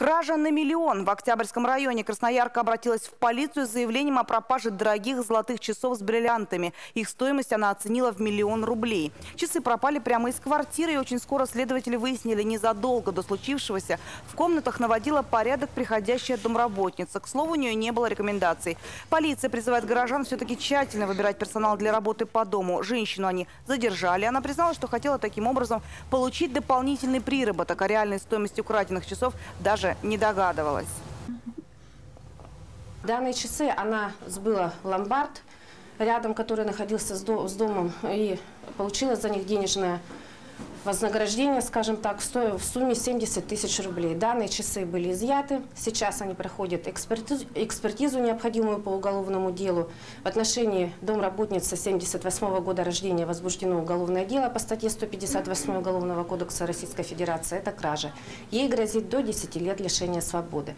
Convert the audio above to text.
Кража на миллион. В Октябрьском районе Красноярка обратилась в полицию с заявлением о пропаже дорогих золотых часов с бриллиантами. Их стоимость она оценила в миллион рублей. Часы пропали прямо из квартиры, и очень скоро следователи выяснили, незадолго до случившегося в комнатах наводила порядок приходящая домработница. К слову, у нее не было рекомендаций. Полиция призывает горожан все-таки тщательно выбирать персонал для работы по дому. Женщину они задержали. Она признала, что хотела таким образом получить дополнительный приработок, о реальной стоимости украденных часов даже не догадывалась. Данные часы она сбыла в ломбард, рядом который находился с домом, и получила за них денежное вознаграждение, скажем так, в сумме 70 тысяч рублей. Данные часы были изъяты. Сейчас они проходят экспертизу, экспертизу, необходимую по уголовному делу. В отношении домработницы 78 года рождения возбуждено уголовное дело по статье 158 Уголовного кодекса Российской Федерации. Это кража. Ей грозит до 10 лет лишения свободы.